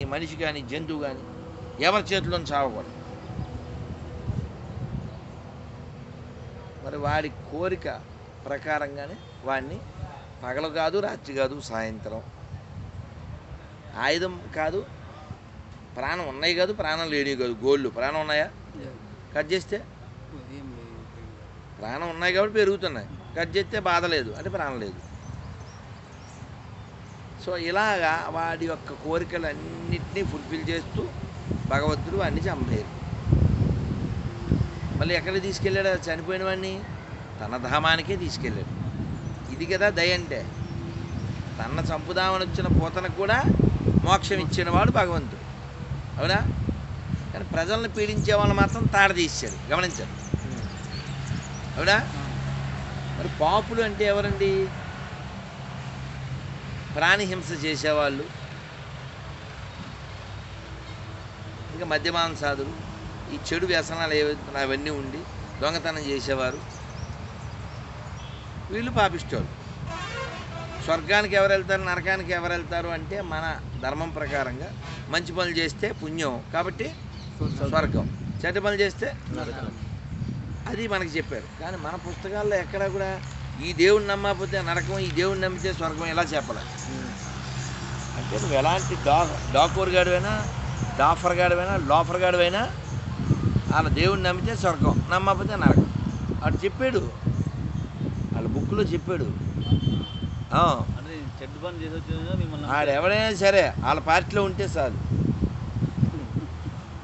మనిషి కానీ జంతువు కానీ ఎవరి చేతిలో చావకూడదు. మరి వాడి కోరిక ప్రకారంగానే వాడిని పగలు కాదు రాత్రి కాదు సాయంత్రం ఆయుధం కాదు ప్రాణం ఉన్నాయి కాదు ప్రాణం లేని కాదు గోళ్ళు ప్రాణం ఉన్నాయా? కట్ చేస్తే? ప్రాణం ఉన్నాయి కాబట్టి పెరుగుతున్నాయి. కట్ చేస్తే బాధ లేదు అంటే ప్రాణం లేదు. సో ఇలాగా వాడి యొక్క కోరికలన్నింటినీ ఫుల్ఫిల్ చేస్తూ భగవంతుడు అన్ని చంపేరు. మళ్ళీ ఎక్కడ తీసుకెళ్ళాడు? చనిపోయిన వాడిని తన ధామానికే తీసుకెళ్ళాడు. ఇది కదా దయ అంటే. తన చంపుదామని వచ్చిన పూతనకు కూడా మోక్షం ఇచ్చిన వాడు భగవంతుడు. అవునా? కానీ ప్రజల్ని పీడించే వాళ్ళు మాత్రం తాడ తీశాడు. గమనించారు అవునా? మరి పాపులు అంటే ఎవరండి? ప్రాణిహింస చేసేవాళ్ళు ఇంకా మద్యమాంసాదులు ఈ చెడు వ్యసనాలు ఏవైతే అవన్నీ ఉండి దొంగతనం చేసేవారు వీళ్ళు పాపిస్తోళ్ళు స్వర్గానికి ఎవరు వెళ్తారు నరకానికి ఎవరు వెళ్తారు అంటే మన ధర్మం ప్రకారంగా మంచి పనులు చేస్తే పుణ్యం కాబట్టి స్వర్గం. చెడ్డ పనులు చేస్తే అది మనకి చెప్పారు. కానీ మన పుస్తకాల్లో ఎక్కడా కూడా ఈ దేవుడిని నమ్మకపోతే నరకం ఈ దేవుడిని నమ్మితే స్వర్గం ఇలా చెప్పలే? అంటే నువ్వు ఎలాంటి డా డాకోర్ గాడివైనా డాఫర్ గాడివైనా లోఫర్ గాడివైనా వాళ్ళ దేవుడిని నమ్మితే స్వర్గం నమ్మకపోతే నరకం. అటు చెప్పాడు. వాళ్ళ బుక్లో చెప్పాడు. ఆడు ఎవరైనా సరే వాళ్ళ పార్టీలో ఉంటే చాలు.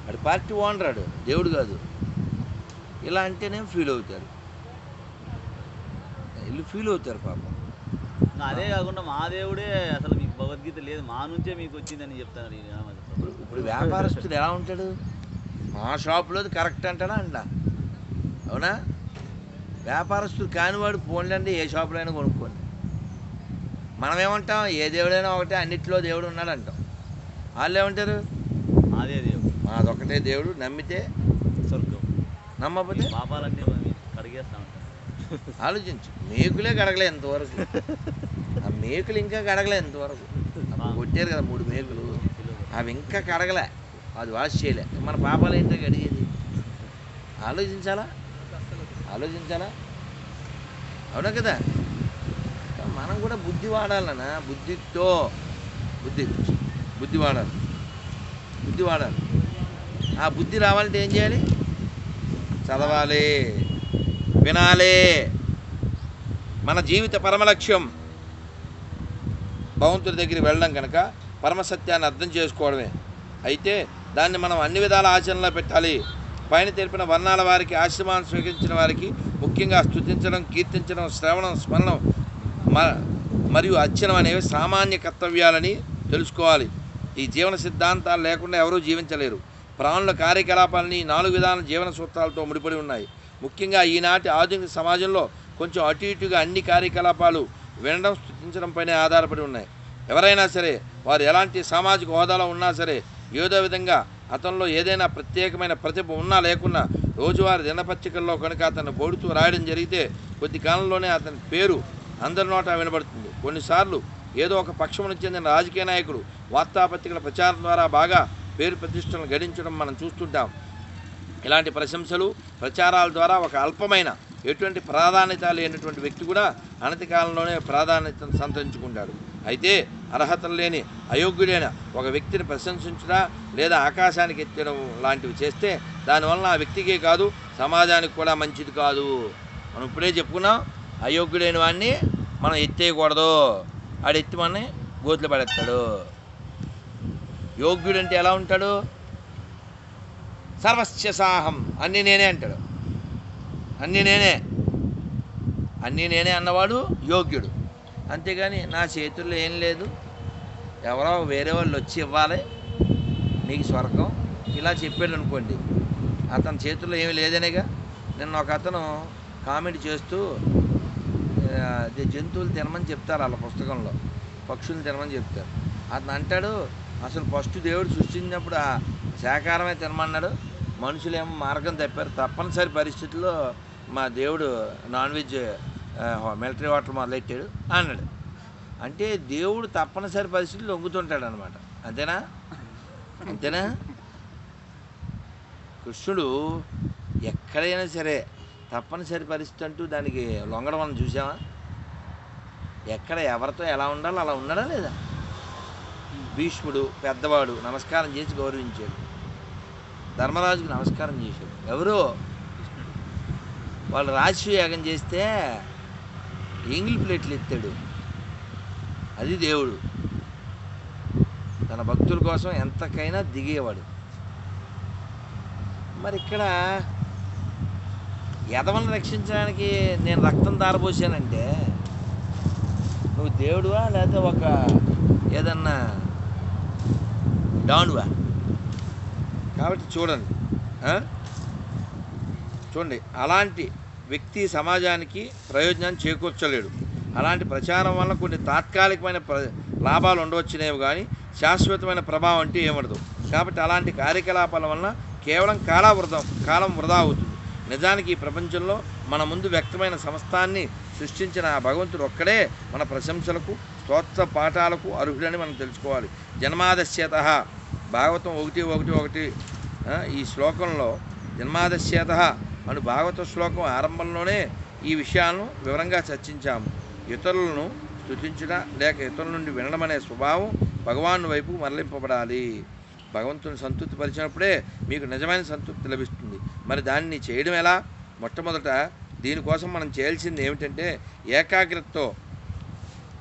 ఆడు పార్టీ ఓనర్ ఆడు దేవుడు కాదు. ఇలా అంటేనే ఫీల్ అవుతారు? వీళ్ళు ఫీల్ అవుతారు పాపం. అదే కాకుండా మా దేవుడే అసలు మీకు భగవద్గీత లేదు మా నుంచే మీకు వచ్చిందని చెప్తాను. ఇప్పుడు ఇప్పుడు వ్యాపారస్తుడు ఎలా ఉంటాడు? మా షాపులో కరెక్ట్ అంటాడా అంట. అవునా? వ్యాపారస్తుడు కానివాడు పోన్లండి ఏ షాపులో అయినా కొనుక్కోండి. మనం ఏమంటాం ఏ దేవుడైనా ఒకటే అన్నిట్లో దేవుడు ఉన్నాడు అంటాం వాళ్ళు ఏమంటారు? మాదే దేవుడు. మాదొకటే దేవుడు నమ్మితే స్వర్గం. నమ్మకపోతే పాపాలన్నీ ఆలోచించు. మేకులే గడగలే ఎంతవరకు ఆ మేకులు ఇంకా గడగలే ఎంతవరకు కొట్టారు కదా మూడు మేకులు. అవి ఇంకా కడగలే. అది వాష్ చేయలే. మన పాపాలు ఏంటో కడిగేది ఆలోచించాలా? ఆలోచించాలా? అవునా కదా? మనం కూడా బుద్ధి వాడాలన్నా బుద్ధితో. బుద్ధి. బుద్ధి వాడాలి. బుద్ధి వాడాలి. ఆ బుద్ధి రావాలంటే ఏం చేయాలి? చదవాలి. వినాలే. మన జీవిత పరమ లక్ష్యం భగవంతుడి దగ్గరికి వెళ్ళడం కనుక పరమసత్యాన్ని అర్థం చేసుకోవడమే. అయితే దాన్ని మనం అన్ని విధాల ఆచరణలో పెట్టాలి. పైన తెలిపిన వర్ణాల వారికి ఆశ్రమాన్ని స్వీకరించిన వారికి ముఖ్యంగా స్థుతించడం కీర్తించడం శ్రవణం స్మరణం మ- మరియు అర్చనం అనేవి సామాన్య కర్తవ్యాలని తెలుసుకోవాలి. ఈ జీవన సిద్ధాంతాలు లేకుండా ఎవరూ జీవించలేరు. ప్రాణుల కార్యకలాపాలని నాలుగు విధాల జీవన సూత్రాలతో ముడిపడి ఉన్నాయి. ముఖ్యంగా ఈనాటి ఆధునిక సమాజంలో కొంచెం అటు ఇటుగా అన్ని కార్యకలాపాలు వినడం స్థుతించడంపైనే ఆధారపడి ఉన్నాయి. ఎవరైనా సరే వారు ఎలాంటి సామాజిక హోదాలో ఉన్నా సరే ఏదో విధంగా అతనిలో ఏదైనా ప్రత్యేకమైన ప్రతిభ ఉన్నా లేకున్నా రోజువారి దినపత్రికల్లో కనుక అతను పొడుతూ రాయడం జరిగితే కొద్ది కాలంలోనే అతని పేరు అందరి నోట వినబడుతుంది. కొన్నిసార్లు ఏదో ఒక పక్షమును చెందిన రాజకీయ నాయకుడు వార్తాపత్రికల ప్రచారం ద్వారా బాగా పేరు ప్రతిష్టలను గడించడం మనం చూస్తుంటాం. ఇలాంటి ప్రశంసలు ప్రచారాల ద్వారా ఒక అల్పమైన ఎటువంటి ప్రాధాన్యత లేనటువంటి వ్యక్తి కూడా అనతి కాలంలోనే ప్రాధాన్యతను సంతరించుకుంటాడు. అయితే అర్హతలు లేని అయోగ్యుడైన ఒక వ్యక్తిని ప్రశంసించడా లేదా ఆకాశానికి ఎత్తడం లాంటివి చేస్తే దానివల్ల ఆ వ్యక్తికే కాదు సమాజానికి కూడా మంచిది కాదు. మనం ఇప్పుడే చెప్పుకున్నాం అయోగ్యుడైన వాడిని మనం ఎత్తేయకూడదు. ఆడెత్తి మనని గోతులు పడేస్తాడు. యోగ్యుడంటే ఎలా ఉంటాడు? సర్వస్య సాహం అన్నీ నేనే అంటాడు. అన్నీ నేనే. అన్నీ నేనే అన్నవాడు యోగ్యుడు. అంతేగాని నా చేతుల్లో ఏం లేదు. ఎవరో వేరే వాళ్ళు వచ్చి ఇవ్వాలి. నీకు స్వర్గం. ఇలా చెప్పాడు అనుకోండి. అతని చేతుల్లో ఏమీ లేదనేగా. నిన్న ఒక అతను కామెంట్ చేస్తూ జంతువులు తినమని చెప్తారు వాళ్ళ పుస్తకంలో. పక్షులు తినమని చెప్తారు. అతను అంటాడు అసలు ఫస్ట్ దేవుడు సృష్టించినప్పుడు ఆ శాకారమే తినమన్నాడు. మనుషులేమో మార్గం తప్పారు. తప్పనిసరి పరిస్థితుల్లో మా దేవుడు నాన్ వెజ్ మిలిటరీ వాటర్ మొదలెట్టాడు అన్నాడు. అంటే దేవుడు తప్పనిసరి పరిస్థితులు లొంగుతుంటాడు అనమాట అంతేనా? అంతేనా? కృష్ణుడు ఎక్కడైనా సరే తప్పనిసరి పరిస్థితి అంటూ దానికి లొంగడం మనం చూసామా? ఎక్కడ ఎవరితో ఎలా ఉండాలో అలా ఉన్నాడా లేదా? భీష్ముడు పెద్దవాడు నమస్కారం చేసి గౌరవించాడు. ధర్మరాజుకు నమస్కారం చేశాడు. ఎవరు? వాళ్ళు రాశి యాగం చేస్తే ఎంగిల్ ప్లేట్లు ఎత్తాడు. అది దేవుడు. తన భక్తుల కోసం ఎంతకైనా దిగేవాడు. మరి ఇక్కడ యదవలను రక్షించడానికి నేను రక్తం దారబోసానంటే నువ్వు దేవుడువా లేకపోతే ఒక ఏదన్నా డాన్వా? కాబట్టి చూడండి చూడండి అలాంటి వ్యక్తి సమాజానికి ప్రయోజనాన్ని చేకూర్చలేడు. అలాంటి ప్రచారం వల్ల కొన్ని తాత్కాలికమైన ప్ర లాభాలు ఉండవచ్చునేవి కానీ శాశ్వతమైన ప్రభావం అంటే ఏమడదు కాబట్టి అలాంటి కార్యకలాపాల వలన కేవలం కాల వృధా కాలం వృధా అవుతుంది. నిజానికి ఈ ప్రపంచంలో మన ముందు వ్యక్తమైన సంస్థాన్ని సృష్టించిన ఆ భగవంతుడు ఒక్కడే మన ప్రశంసలకు స్తోత్ర పాఠాలకు అర్హుడని మనం తెలుసుకోవాలి. జన్మాదశ్యత భాగవతం ఒకటి ఒకటి ఒకటి ఈ శ్లోకంలో జన్మాదశ్యత అను భాగవత శ్లోకం ఆరంభంలోనే ఈ విషయాలను వివరంగా చర్చించాము. ఇతరులను స్తుతించుట లేక ఇతరుల నుండి వినడం అనే స్వభావం భగవాను వైపు మరలింపబడాలి. భగవంతుని సంతృప్తి పరిచినప్పుడే మీకు నిజమైన సంతృప్తి లభిస్తుంది. మరి దాన్ని చేయడం ఎలా? మొట్టమొదట దీనికోసం మనం చేయాల్సింది ఏమిటంటే ఏకాగ్రతతో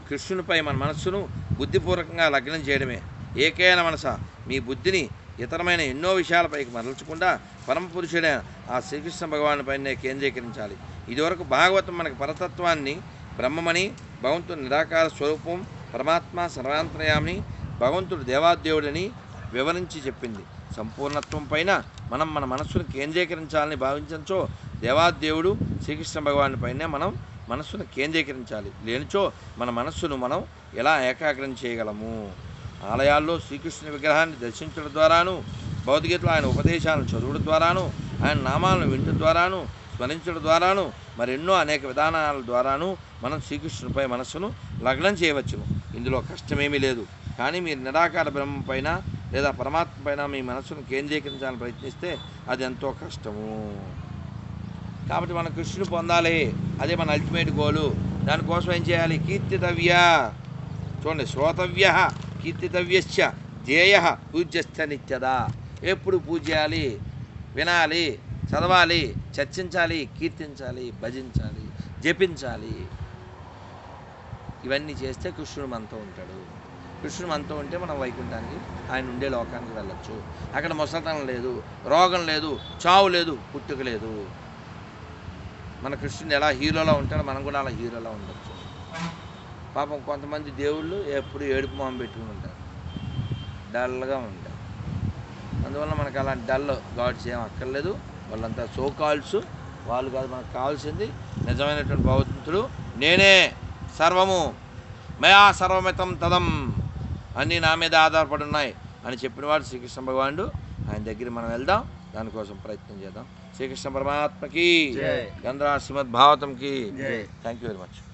కృష్ణునిపై మన మనస్సును బుద్ధిపూర్వకంగా లగ్నం చేయడమే. ఏకైన మనస మీ బుద్ధిని ఇతరమైన ఎన్నో విషయాలపైకి మరల్చకుండా పరమపురుషుడైన ఆ శ్రీకృష్ణ భగవానుపైనే కేంద్రీకరించాలి. ఇదివరకు భాగవతం మనకు పరతత్వాన్ని బ్రహ్మమని భగవంతుడు నిరాకార స్వరూపం పరమాత్మ సర్వాంతర్యామిని భగవంతుడు దేవాదేవుడని వివరించి చెప్పింది. సంపూర్ణత్వం పైన మనం మన మనస్సును కేంద్రీకరించాలని భావించచో దేవాదేవుడు శ్రీకృష్ణ భగవాని పైనే మనం మనస్సును కేంద్రీకరించాలి. లేనిచో మన మనస్సును మనం ఎలా ఏకాగ్రం చేయగలము? ఆలయాల్లో శ్రీకృష్ణుని విగ్రహాన్ని దర్శించడం ద్వారాను భౌతికతలో ఆయన ఉపదేశాలను చదువుడు ద్వారాను ఆయన నామాలను వినడం ద్వారాను స్మరించడం ద్వారాను మరెన్నో అనేక విధానాల ద్వారాను మనం శ్రీకృష్ణునిపై మనస్సును లగ్నం చేయవచ్చును ఇందులో కష్టమేమీ లేదు. కానీ మీరు నిరాకార బ్రహ్మ పైన లేదా పరమాత్మ పైన మీ మనస్సును కేంద్రీకరించాలని ప్రయత్నిస్తే అది ఎంతో కష్టము. కాబట్టి మనం కృష్ణుని పొందాలి. అదే మన అల్టిమేట్ గోలు. దానికోసం ఏం చేయాలి? కీర్తితవ్య చూడండి శ్రోతవ్య. కీర్తితవ్యశ్చ ధ్యేయ పూజ్యస్థ నిత్యదా ఎప్పుడు పూజ చేయాలి? వినాలి చదవాలి చర్చించాలి కీర్తించాలి భజించాలి జపించాలి. ఇవన్నీ చేస్తే కృష్ణుడు మనతో ఉంటాడు. కృష్ణుడు మనతో ఉంటే మనం వైకుంఠానికి ఆయన ఉండే లోకానికి వెళ్ళొచ్చు. అక్కడ ముసలతనం లేదు రోగం లేదు చావు లేదు పుట్టుక లేదు. మన కృష్ణుడు ఎలా హీరోలా ఉంటాడో మనం కూడా అలా హీరోలా ఉండొచ్చు. పాపం కొంతమంది దేవుళ్ళు ఎప్పుడు ఏడుపు మొహం పెట్టుకుని ఉంటారు. డల్గా ఉంటారు. అందువల్ల మనకు అలాంటి డల్ గాడ్స్ ఏం అక్కర్లేదు. వాళ్ళంతా సో కాల్స్ వాళ్ళు కాదు మనకు కావాల్సింది నిజమైనటువంటి భగవంతుడు నేనే సర్వము మయా సర్వమితం తదం అన్నీ నా మీద ఆధారపడి ఉన్నాయి అని చెప్పినవాడు శ్రీకృష్ణ భగవానుడు. ఆయన దగ్గర మనం వెళ్దాం. దానికోసం ప్రయత్నం చేద్దాం. శ్రీకృష్ణ పరమాత్మకి. గంధరా శ్రీమద్ భాగవతంకి జై. Thank you very much